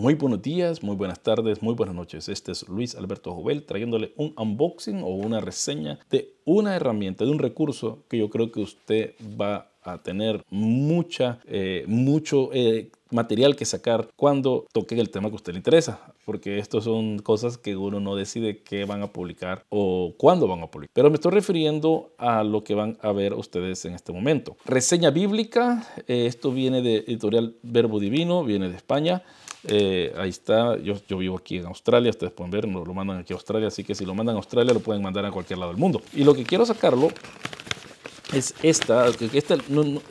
Muy buenos días, muy buenas tardes, muy buenas noches. Este es Luis Alberto Jovel trayéndole un unboxing o una reseña de una herramienta, de un recurso que yo creo que usted va a tener mucha, eh, mucho eh, material que sacar cuando toque el tema que a usted le interesa, porque estas son cosas que uno no decide qué van a publicar o cuándo van a publicar. Pero me estoy refiriendo a lo que van a ver ustedes en este momento. Reseña bíblica, eh, esto viene de editorial Verbo Divino, viene de España. Ahí está, yo, vivo aquí en Australia, ustedes pueden ver, nos lo mandan aquí a Australia, así que si lo mandan a Australia lo pueden mandar a cualquier lado del mundo. Y lo que quiero sacarlo es esta, esta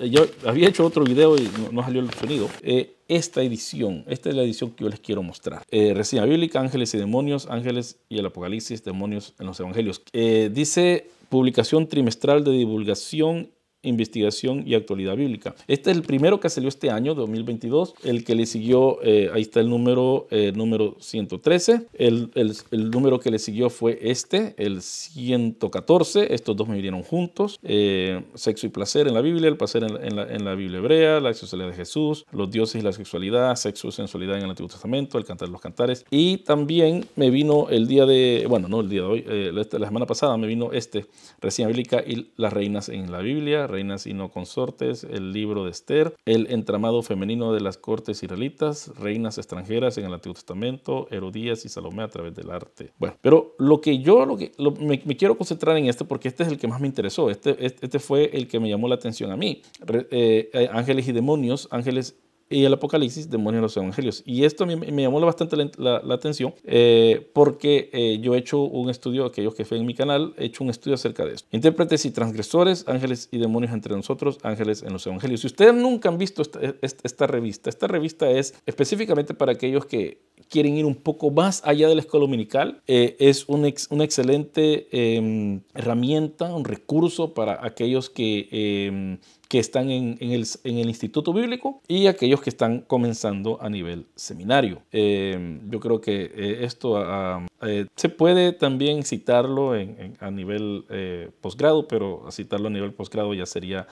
yo había hecho otro video y no, salió el sonido. Eh, esta edición, esta es la edición que yo les quiero mostrar. Eh, Reseña bíblica, ángeles y demonios, ángeles y el apocalipsis, demonios en los evangelios. Eh, dice publicación trimestral de divulgación investigación y actualidad bíblica. Este es el primero que salió este año, 2022. El que le siguió, eh, ahí está el número, eh, número 113. El, el, número que le siguió fue este, el 114. Estos dos me vinieron juntos. Eh, sexo y placer en la Biblia, el placer en la, en la, Biblia hebrea, la sexualidad de Jesús, los dioses y la sexualidad, sexo y sensualidad en el Antiguo Testamento, el cantar de los cantares. Y también me vino el día de, bueno, no el día de hoy, la semana pasada me vino este, recién bíblica y las reinas en la Biblia reinas y no consortes, el libro de Esther, el entramado femenino de las cortes israelitas, reinas extranjeras en el Antiguo Testamento, Herodías y Salomé a través del arte. Bueno, pero lo que yo lo que, me, quiero concentrar en este porque este es el que más me interesó, este, este, este fue el que me llamó la atención a mí. Eh, eh, ángeles y demonios, ángeles y el Apocalipsis, demonios en los evangelios. Y esto me, me llamó bastante la, atención eh, porque eh, yo he hecho un estudio, aquellos que ven en mi canal, he hecho un estudio acerca de esto. Intérpretes y transgresores, ángeles y demonios entre nosotros, ángeles en los evangelios. Si ustedes nunca han visto esta, esta, revista, esta revista es específicamente para aquellos que quieren ir un poco más allá de la escuela dominical. Eh, es un una excelente em, herramienta, un recurso para aquellos que em, que están en, el, Instituto Bíblico y aquellos que están comenzando a nivel seminario. Eh, yo creo que eh, esto ah, eh, se puede también citarlo a nivel posgrado, pero citarlo a nivel posgrado ya sería,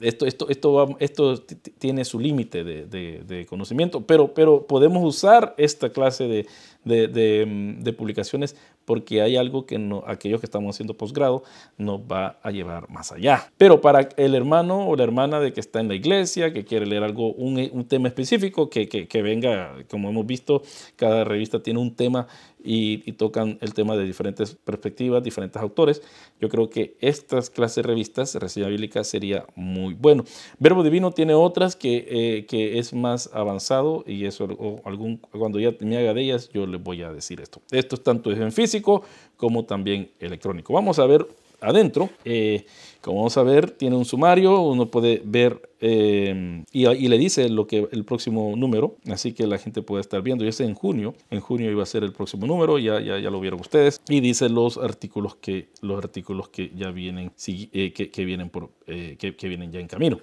esto, esto, esto, esto tiene su límite de, conocimiento, pero, pero podemos usar esta clase de, de, publicaciones porque hay algo que no, aquellos que estamos haciendo posgrado nos va a llevar más allá. Pero para el hermano o la hermana de que está en la iglesia, que quiere leer algo, un, tema específico, que, que venga, como hemos visto, cada revista tiene un tema y, tocan el tema de diferentes perspectivas, diferentes autores. Yo creo que estas clases de revistas, Reseña Bíblica, sería muy bueno. Verbo Divino tiene otras que, eh, que es más avanzado y eso algún, cuando ya me haga de ellas yo les voy a decir esto. Esto es tanto en físico como también electrónico. Vamos a ver adentro. Eh, como vamos a ver, tiene un sumario, uno puede ver eh, y, le dice lo que el próximo número, así que la gente puede estar viendo. Ya es en junio, en junio iba a ser el próximo número, ya, ya, lo vieron ustedes. Y dice los artículos que, los artículos que ya vienen, eh, que, vienen por, que, que, vienen ya en camino.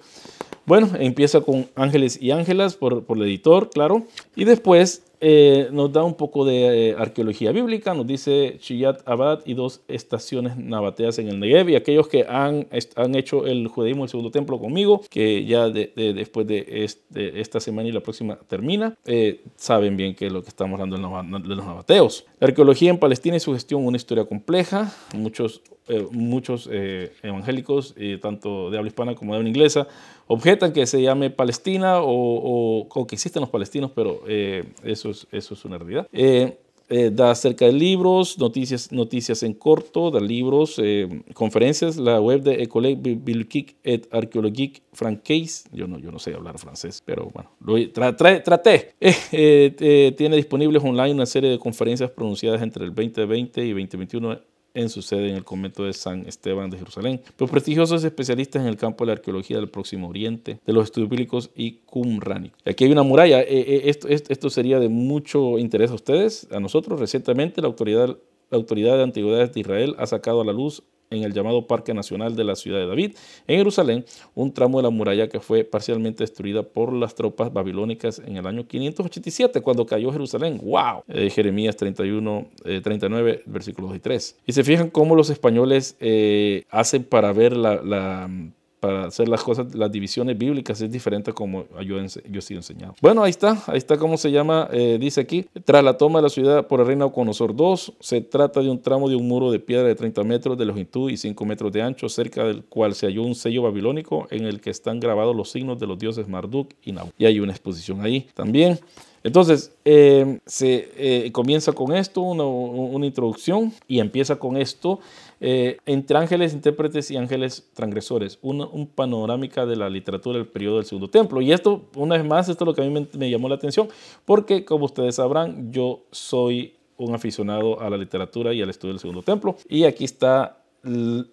Bueno, empieza con Ángeles y Ángelas por, por el editor, claro. Y después eh, nos da un poco de eh, arqueología bíblica, nos dice Chiyat Abad y dos estaciones nabateas en el Negev y aquellos que han, han hecho el judaísmo el segundo templo conmigo, que ya después de, esta semana y la próxima termina, eh, saben bien que es lo que estamos hablando de los nabateos. La arqueología en Palestina y su gestión, una historia compleja, muchos, muchos evangélicos, tanto de habla hispana como de habla inglesa, objetan que se llame Palestina o, o, que existen los palestinos, pero eso eso es, una realidad. Eh, eh, da acerca de libros, noticias, noticias en corto, da libros, eh, conferencias, la web de École Biblique et Archéologique Francaise, yo no, yo no sé hablar francés, pero bueno, lo traté. tiene disponibles online una serie de conferencias pronunciadas entre el 2020 y 2021 en su sede en el convento de San Esteban de Jerusalén. Los prestigiosos especialistas en el campo de la arqueología del Próximo Oriente, de los estudios bíblicos y Qumrani. Aquí hay una muralla. Eh, eh, esto, sería de mucho interés a ustedes, a nosotros. Recientemente la autoridad, la autoridad de Antigüedades de Israel ha sacado a la luz en el llamado Parque Nacional de la Ciudad de David, en Jerusalén, un tramo de la muralla que fue parcialmente destruida por las tropas babilónicas en el año 587, cuando cayó Jerusalén. ¡Wow! Eh, Jeremías 31, 39, versículos 2 y 3. Y se fijan cómo los españoles eh, hacen para ver la, para hacer las cosas, las divisiones bíblicas es diferente como yo, he sido enseñado. Bueno, ahí está, ahí está cómo se llama, eh, dice aquí, tras la toma de la ciudad por el rey Nauconosor II, se trata de un tramo de un muro de piedra de 30 metros de longitud y 5 metros de ancho, cerca del cual se halló un sello babilónico en el que están grabados los signos de los dioses Marduk y Nabu. Y hay una exposición ahí también. Entonces, eh, se eh, comienza con esto, una, introducción, y empieza con esto, eh, entre ángeles intérpretes y ángeles transgresores, una un panorámica de la literatura del periodo del Segundo Templo. Y esto, una vez más, esto es lo que a mí me llamó la atención, porque como ustedes sabrán, yo soy un aficionado a la literatura y al estudio del Segundo Templo, y aquí está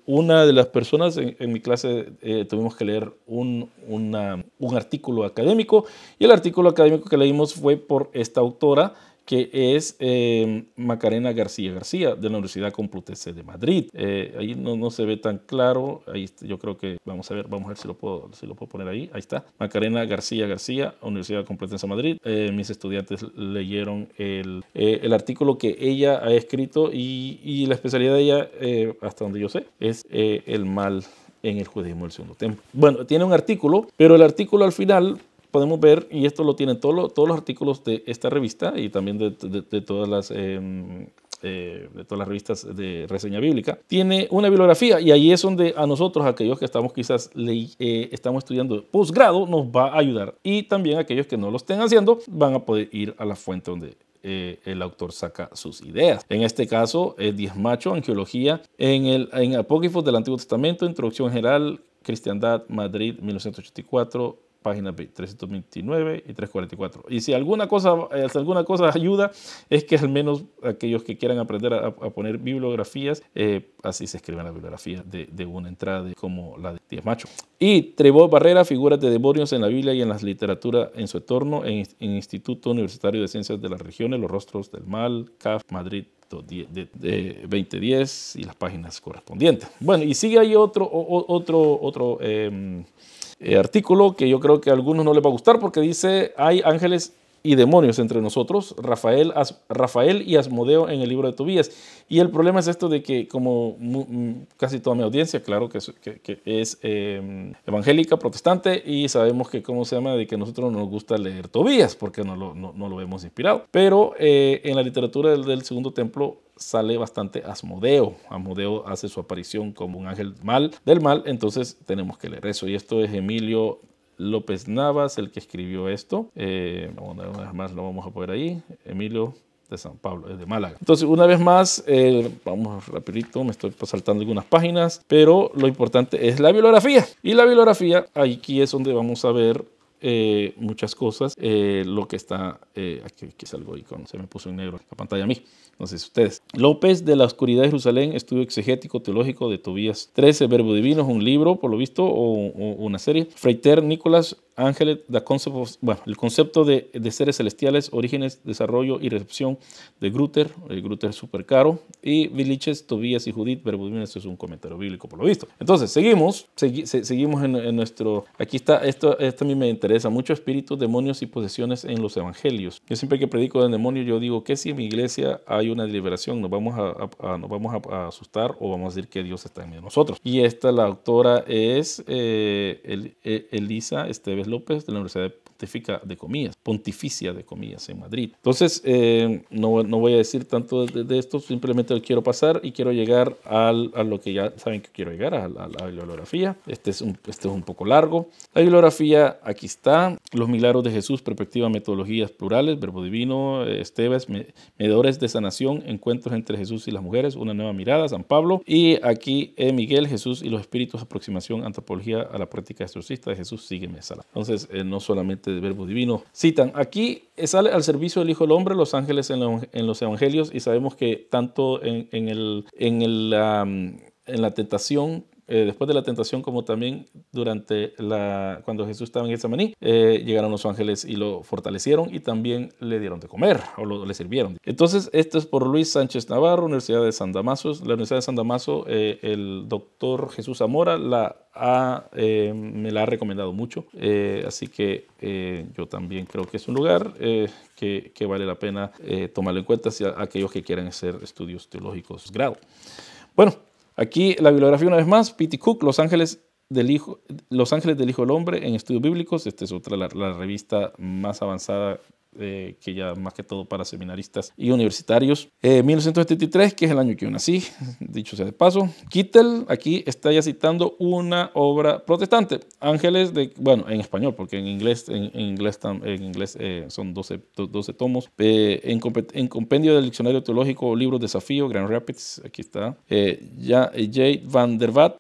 una de las personas en, mi clase eh, tuvimos que leer un, un artículo académico. Y el artículo académico que leímos fue por esta autora que es eh, Macarena García García, de la Universidad Complutense de Madrid. Eh, ahí no, no, se ve tan claro, ahí yo creo que, vamos a ver, vamos a ver si lo puedo, si lo puedo poner ahí, ahí está. Macarena García García, Universidad Complutense de Madrid. Eh, mis estudiantes leyeron el, el, artículo que ella ha escrito y, y la especialidad de ella, hasta donde yo sé, es el mal en el judaísmo del segundo tiempo. Bueno, tiene un artículo, pero el artículo al final podemos ver, y esto lo tienen todos los artículos de esta revista y también de, todas las... em, eh, de todas las revistas de reseña bíblica, tiene una bibliografía y ahí es donde a nosotros, aquellos que estamos quizás eh, estamos estudiando posgrado, nos va a ayudar. Y también aquellos que no lo estén haciendo van a poder ir a la fuente donde eh, el autor saca sus ideas. En este caso, es Diez Macho, Angeología, en el en Apócrifos del Antiguo Testamento, Introducción General, Cristiandad, Madrid, 1984, páginas 329 y 344. Y si alguna cosa, eh, alguna cosa ayuda, es que al menos aquellos que quieran aprender a, poner bibliografías, eh, así se escriben las bibliografías de, una entrada como la de Diez Macho. Y Trevor Barrera, figuras de demonios en la Biblia y en la literatura en su entorno, en, Instituto Universitario de Ciencias de las Regiones, Los Rostros del Mal, CAF, Madrid, de, 2010 y las páginas correspondientes. Bueno, y sigue ahí otro, otro, otro em, eh, artículo que yo creo que a algunos no les va a gustar porque dice, hay ángeles y demonios entre nosotros, Rafael, Rafael y Asmodeo en el libro de Tobías. Y el problema es esto de que como casi toda mi audiencia, claro que es, que, es em, evangélica, protestante, y sabemos que, ¿cómo se llama?, de que a nosotros nos gusta leer Tobías, porque no lo, no, lo vemos inspirado. Pero eh, en la literatura del, del segundo templo sale bastante Asmodeo. Asmodeo hace su aparición como un ángel mal del mal, entonces tenemos que leer eso. Y esto es Emilio López Navas, el que escribió esto. Eh, una vez más lo vamos a poner ahí. Emilio de San Pablo, de Málaga. Entonces, una vez más, eh, vamos rapidito, me estoy saltando algunas páginas, pero lo importante es la bibliografía. Y la bibliografía, aquí es donde vamos a ver eh, muchas cosas. Eh, lo que está, eh, aquí, aquí salgo ahí con, se me puso en negro la pantalla a mí. No sé si ustedes. López de la Oscuridad de Jerusalén, estudio exegético teológico de Tobías 13, Verbo Divino, es un libro, por lo visto, o, una serie. Freiter Nicolás Ángeles, bueno, el concepto de, de, seres celestiales, orígenes, desarrollo y recepción de Grutter, el Grutter súper caro, y Viliches, Tobías y Judith, Verbo Divino, esto es un comentario bíblico, por lo visto. Entonces, seguimos, seguimos en, nuestro, aquí está, esto, esto a mí me interesa mucho, espíritus, demonios y posesiones en los evangelios. Yo siempre que predico de demonios, yo digo que si en mi iglesia hay una liberación, nos vamos a, nos vamos a, asustar o vamos a decir que Dios está en nosotros. Y esta, la autora es eh, eh, Elisa Esteves López de la Universidad de de comillas, pontificia de comillas en Madrid. Entonces, eh, no, no, voy a decir tanto de, esto, simplemente quiero pasar y quiero llegar a lo que ya saben que quiero llegar, a, la bibliografía. Este es, un, este es un poco largo. La bibliografía, aquí está, los milagros de Jesús, perspectiva, metodologías plurales, verbo divino, Esteves, medidores de sanación, encuentros entre Jesús y las mujeres, una nueva mirada, San Pablo. Y aquí eh, Miguel, Jesús y los espíritus, aproximación, antropología a la práctica exorcista de Jesús, sígueme, sala. Entonces, eh, no solamente de verbo divino. Citan, aquí sale al servicio del Hijo del Hombre los ángeles en, los evangelios y sabemos que tanto en, el, en, el, en la tentación eh, después de la tentación como también durante la, cuando Jesús estaba en Getsemaní, eh, llegaron los ángeles y lo fortalecieron y también le dieron de comer o lo, le sirvieron. Entonces, esto es por Luis Sánchez Navarro, Universidad de San Damaso. La Universidad de San Damaso, eh, el doctor Jesús Zamora la me la ha recomendado mucho, así que yo también creo que es un lugar que, que, vale la pena tomarlo en cuenta si aquellos que quieran hacer estudios teológicos grado. Bueno, Aquí la bibliografía una vez más, P.T. Cook, Los Ángeles del Hijo, Los Ángeles del Hijo del Hombre en Estudios Bíblicos. Esta es otra, la, la revista más avanzada eh, que ya más que todo para seminaristas y universitarios. Eh, 1973, que es el año que yo nací, dicho sea de paso. Kittel aquí está ya citando una obra protestante, Ángeles de, bueno, en español, porque en inglés, en, inglés, en inglés eh, son 12, 12 tomos. Eh, en, en, compendio del diccionario teológico, libros Desafío, Grand Rapids, aquí está. ya J. Van der Watt,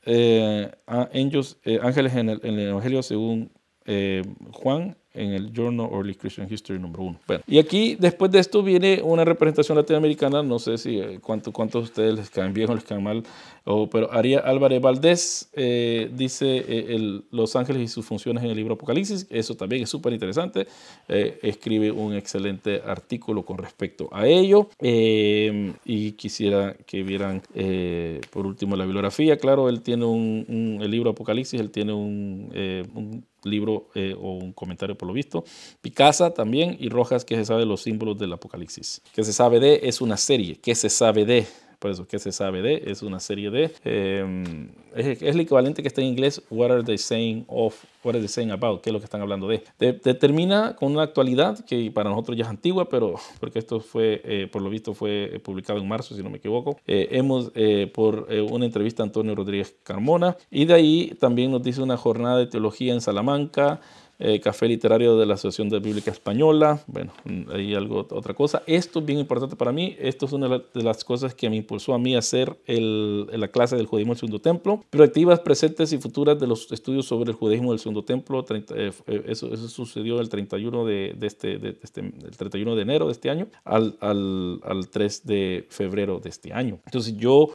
Ángeles en el, en el Evangelio según Juan en el Journal Early Christian History número uno. Bueno, y aquí después de esto viene una representación latinoamericana, no sé si eh, cuánto, cuántos de ustedes les caen bien o les caen mal, o, pero Aria Álvarez Valdés eh, dice eh, el, Los Ángeles y sus funciones en el libro Apocalipsis, eso también es súper interesante, escribe un excelente artículo con respecto a ello, y quisiera que vieran por último la bibliografía, claro, él tiene un, el libro Apocalipsis, él tiene un, un libro o un comentario lo visto. Picasa también y Rojas, que se sabe los símbolos del Apocalipsis. Que se sabe de es una serie. que se sabe de? Por eso, ¿qué se sabe de? Es una serie de. Em, es, el equivalente que está en inglés, What are they saying of? What are they saying about? ¿Qué es lo que están hablando de? Determina con una actualidad que para nosotros ya es antigua, pero porque esto fue, eh, por lo visto, fue publicado en marzo, si no me equivoco. Eh, hemos, eh, por una entrevista a Antonio Rodríguez Carmona. Y de ahí también nos dice una jornada de teología en Salamanca. Eh, café literario de la Asociación de Bíblica Española, bueno, ahí algo, otra cosa. Esto es bien importante para mí, esto es una de las cosas que me impulsó a mí a hacer el, la clase del judaísmo del segundo templo. Proactivas presentes y futuras de los estudios sobre el judaísmo del segundo templo, eh, eh, eso, eso, sucedió el 31 de, de este, de este, el 31 de enero de este año al, al, al 3 de febrero de este año. Entonces yo,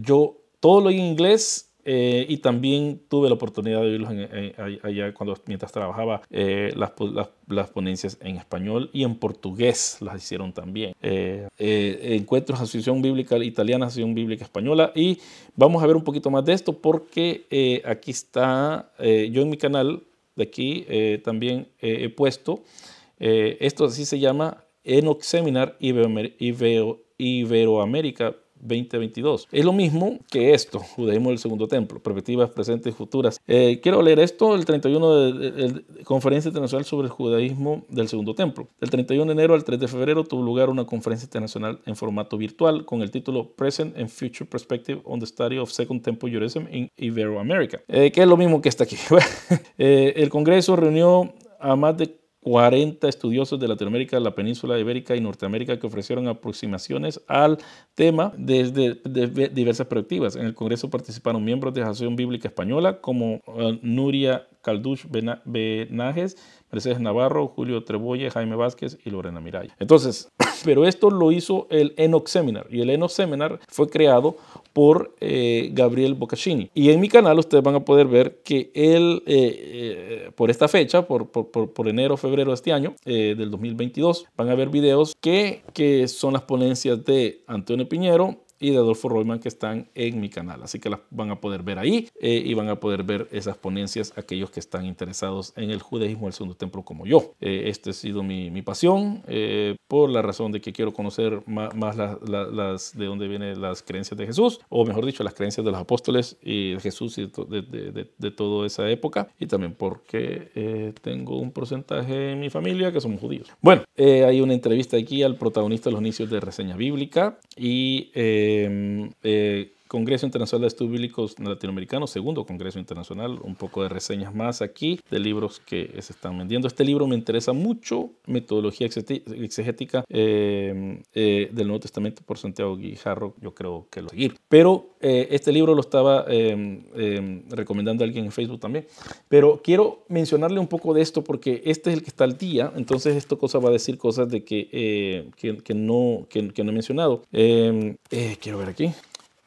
yo todo lo en inglés eh, y también tuve la oportunidad de verlos allá cuando, mientras trabajaba eh, las, las, ponencias en español y en portugués las hicieron también. Eh, encuentros Asociación Bíblica Italiana, Asociación Bíblica Española y vamos a ver un poquito más de esto porque aquí está, yo en mi canal de aquí también he puesto, esto así se llama Enoch Seminar Iberoamérica 2022. Es lo mismo que esto, judaísmo del segundo templo, perspectivas presentes y futuras. Eh, quiero leer esto, el 31 de, Conferencia Internacional sobre el Judaísmo del Segundo Templo. Del 31 de enero al 3 de febrero tuvo lugar una conferencia internacional en formato virtual con el título Present and Future Perspective on the Study of Second Temple Judaism in Iberoamerica, eh, que es lo mismo que está aquí. Eh, el Congreso reunió a más de 40 estudiosos de Latinoamérica, la península ibérica y Norteamérica que ofrecieron aproximaciones al tema desde, diversas perspectivas. En el Congreso participaron miembros de la Asociación Bíblica Española como eh, Nuria Calduch Benajes, Mercedes Navarro, Julio Treboye, Jaime Vázquez y Lorena Miray. Entonces, pero esto lo hizo el Enoch Seminar y el Enoch Seminar fue creado por eh, Gabriel Boccacini. Y en mi canal ustedes van a poder ver que él, eh, eh, por esta fecha, por, por, por, enero, febrero de este año, del 2022, van a ver videos que, que son las ponencias de Antonio Piñero, y de Adolfo Royman que están en mi canal. Así que las van a poder ver ahí eh, y van a poder ver esas ponencias aquellos que están interesados en el judaísmo del segundo templo como yo. Eh, esta ha sido mi, mi pasión eh, por la razón de que quiero conocer más, más las, de dónde vienen las creencias de Jesús, o mejor dicho, las creencias de los apóstoles y de Jesús y de, de, de, toda esa época, y también porque tengo un porcentaje en mi familia que somos judíos. Bueno, hay una entrevista aquí al protagonista de los inicios de reseña bíblica y Em, eh, Congreso Internacional de Estudios Bíblicos Latinoamericanos, segundo Congreso Internacional, un poco de reseñas más aquí de libros que se están vendiendo. Este libro me interesa mucho, Metodología Exegética em, eh, del Nuevo Testamento por Santiago Guijarro, yo creo que lo seguir. Pero eh, este libro lo estaba em, recomendando a alguien en Facebook también. Pero quiero mencionarle un poco de esto porque este es el que está al día, entonces esto cosa va a decir cosas de que, que, no, que, no he mencionado. quiero ver aquí.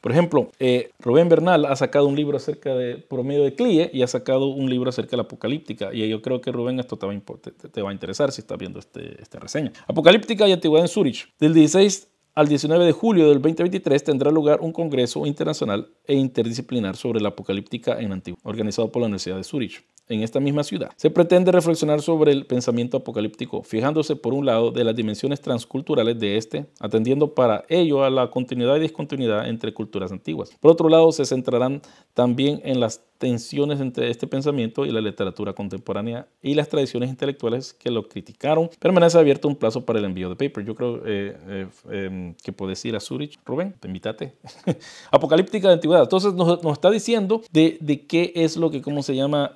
Por ejemplo, eh, Rubén Bernal ha sacado un libro acerca de promedio de CLIE y ha sacado un libro acerca de la apocalíptica. Y yo creo que Rubén esto te va a, va a interesar si estás viendo este, esta reseña. Apocalíptica y Antigüedad en Zurich. Del 16 al 19 de julio del 2023 tendrá lugar un congreso internacional e interdisciplinar sobre la apocalíptica en Antigua, organizado por la Universidad de Zurich en esta misma ciudad. Se pretende reflexionar sobre el pensamiento apocalíptico, fijándose por un lado de las dimensiones transculturales de este, atendiendo para ello a la continuidad y discontinuidad entre culturas antiguas. Por otro lado, se centrarán también en las tensiones entre este pensamiento y la literatura contemporánea y las tradiciones intelectuales que lo criticaron. Permanece abierto un plazo para el envío de paper. Yo creo eh, eh, em, que puedes ir a Zurich, Rubén, te invítate. Apocalíptica de antigüedad. Entonces nos, está diciendo de, de, qué es lo que, ¿cómo se llama?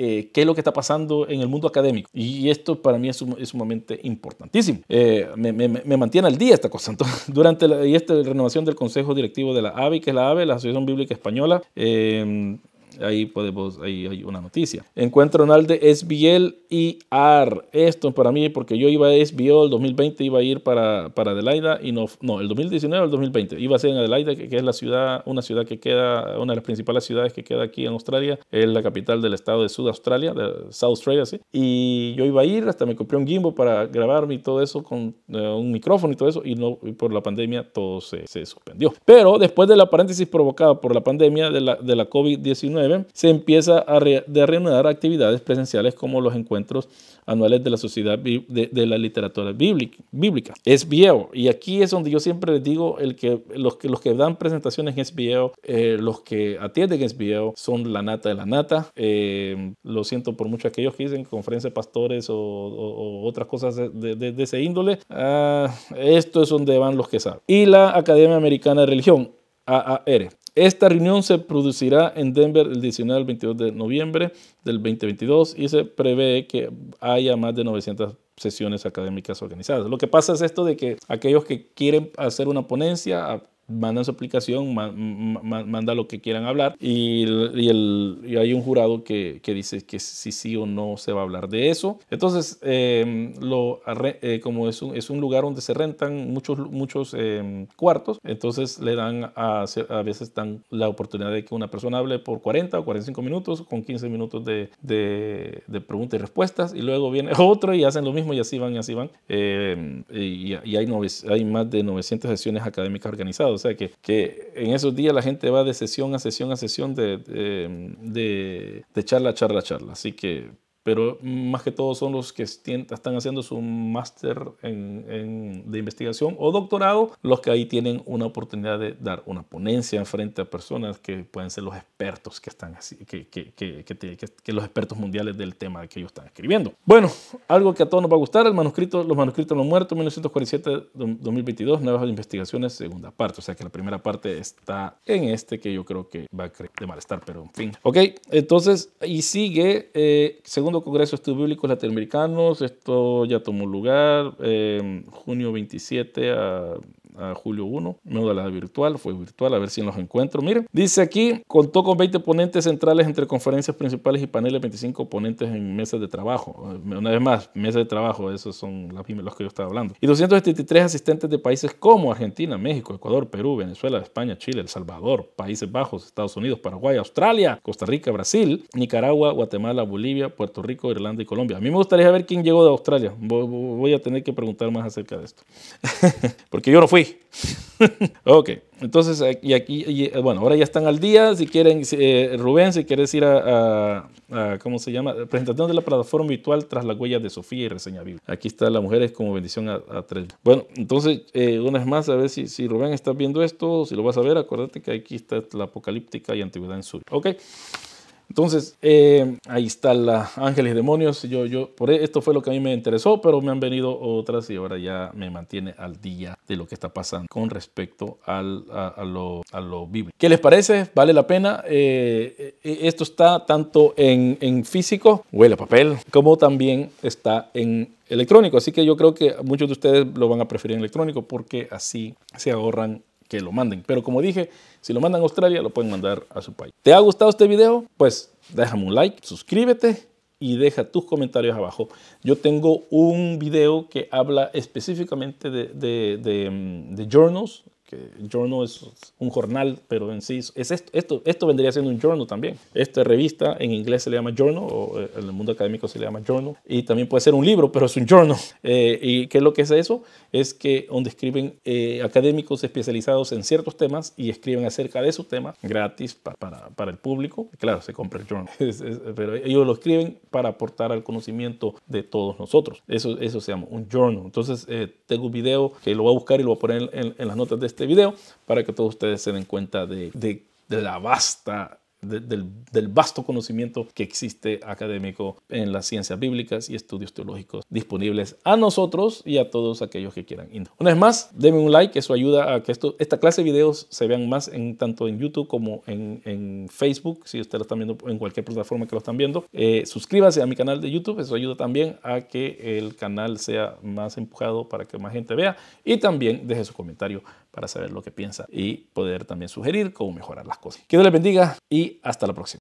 Eh, qué es lo que está pasando en el mundo académico. Y esto para mí es, sumamente importantísimo. me, me, me, mantiene al día esta cosa. Entonces, durante la, y esta renovación del Consejo Directivo de la AVI, que es la AVE, la Asociación Bíblica Española, eh, ahí podemos, ahí hay una noticia. Encuentro de SBL y AR. Esto para mí, porque yo iba a SBL el 2020, iba a ir para, para Adelaida y no, no, el 2019 o el 2020. Iba a ser en Adelaida, que, es la ciudad, una ciudad que queda, una de las principales ciudades que queda aquí en Australia, es la capital del estado de Sud Australia, de South Australia, sí. Y yo iba a ir, hasta me compré un gimbal para grabarme y todo eso con eh, un micrófono y todo eso, y, no, y por la pandemia todo se, se suspendió. Pero después de la paréntesis provocada por la pandemia de la, de la COVID-19, se empieza a, reanudar actividades presenciales como los encuentros anuales de la Sociedad de, la Literatura Bíblica. Es viejo. Y aquí es donde yo siempre les digo, el que, los, que, los que dan presentaciones en SBO, eh, los que atienden SBO son la nata de la nata. Eh, lo siento por muchos aquellos que dicen conferencia de pastores o, otras cosas de, ese índole. Ah, esto es donde van los que saben. Y la Academia Americana de Religión, AAR. Esta reunión se producirá en Denver el 19 al 22 de noviembre del 2022 y se prevé que haya más de 900 sesiones académicas organizadas. Lo que pasa es esto de que aquellos que quieren hacer una ponencia mandan su aplicación, manda lo que quieran hablar y, el, y hay un jurado que, que, dice que si sí o no se va a hablar de eso. Entonces, em, lo, eh, como es un, es un, lugar donde se rentan muchos, muchos em, cuartos, entonces le dan a, a veces dan la oportunidad de que una persona hable por 40 o 45 minutos con 15 minutos de, de, de preguntas y respuestas y luego viene otro y hacen lo mismo y así van y así van. Em, y, y hay, hay más de 900 sesiones académicas organizadas. O sea que, que en esos días la gente va de sesión a sesión a sesión de, de, de, de charla charla charla. Así que pero más que todo son los que están haciendo su máster en, de investigación o doctorado, los que ahí tienen una oportunidad de dar una ponencia en frente a personas que pueden ser los expertos que están así, que, que, que, que, los expertos mundiales del tema que ellos están escribiendo. Bueno, algo que a todos nos va a gustar, el manuscrito, los manuscritos no muertos, 1947-2022, nuevas investigaciones, segunda parte, o sea que la primera parte está en este que yo creo que va a creer de malestar, pero en fin. Ok, entonces, y sigue, eh, segundo Congreso de Estudios Bíblicos Latinoamericanos. Esto ya tomó lugar eh, junio 27 a a julio 1, la virtual, fue virtual, a ver si los encuentro. Miren, dice aquí, contó con 20 ponentes centrales entre conferencias principales y paneles, 25 ponentes en mesas de trabajo. Una vez más, mesas de trabajo, esos son los que yo estaba hablando. Y 273 asistentes de países como Argentina, México, Ecuador, Perú, Venezuela, España, Chile, El Salvador, Países Bajos, Estados Unidos, Paraguay, Australia, Costa Rica, Brasil, Nicaragua, Guatemala, Bolivia, Puerto Rico, Irlanda y Colombia. A mí me gustaría saber quién llegó de Australia. Voy a tener que preguntar más acerca de esto. Porque yo no fui. ok, entonces, y aquí, eh, bueno, ahora ya están al día. Si quieren, eh, Rubén, si quieres ir a, ¿cómo se llama? Presentación de la plataforma virtual tras las huellas de Sofía y reseña bíblica. Aquí está la mujeres como bendición a, tres. Bueno, entonces, eh, una vez más, a ver si, si Rubén está viendo esto, si lo vas a ver, acuérdate que aquí está la apocalíptica y antigüedad en sur. Ok. Entonces, eh, ahí está la Ángeles y Demonios. Yo, yo, por e, esto fue lo que a mí me interesó, pero me han venido otras y ahora ya me mantiene al día de lo que está pasando con respecto al, a, lo, a, lo, bíblico. ¿Qué les parece? ¿Vale la pena? Eh, eh, esto está tanto en, en físico, huele a papel, como también está en electrónico. Así que yo creo que muchos de ustedes lo van a preferir en electrónico porque así se ahorran que lo manden. Pero como dije, si lo mandan a Australia, lo pueden mandar a su país. ¿Te ha gustado este video? Pues déjame un like, suscríbete y deja tus comentarios abajo. Yo tengo un video que habla específicamente de, de, de, mm, journals, que journal es un jornal, pero en sí es esto, esto, esto vendría siendo un journal también. Esta revista en inglés se le llama journal, o eh, en el mundo académico se le llama journal, y también puede ser un libro, pero es un journal. Eh, ¿Y qué es lo que es eso? Es que donde escriben eh, académicos especializados en ciertos temas y escriben acerca de esos temas gratis para, para, el público. Claro, se compra el journal, pero ellos lo escriben para aportar al conocimiento de todos nosotros. Eso, eso se llama un journal. Entonces, tengo un video que lo voy a buscar y lo voy a poner en, en las notas de este este video para que todos ustedes se den cuenta de, de, la vasta del, vasto conocimiento que existe académico en las ciencias bíblicas y estudios teológicos disponibles a nosotros y a todos aquellos que quieran. Una vez más, denme un like, eso ayuda a que esto, esta clase de videos se vean más en, tanto en YouTube como en, en Facebook, si ustedes lo están viendo en cualquier plataforma que lo están viendo. Eh, suscríbase a mi canal de YouTube, eso ayuda también a que el canal sea más empujado para que más gente vea y también deje su comentario para saber lo que piensa y poder también sugerir cómo mejorar las cosas. Que Dios les bendiga y hasta la próxima.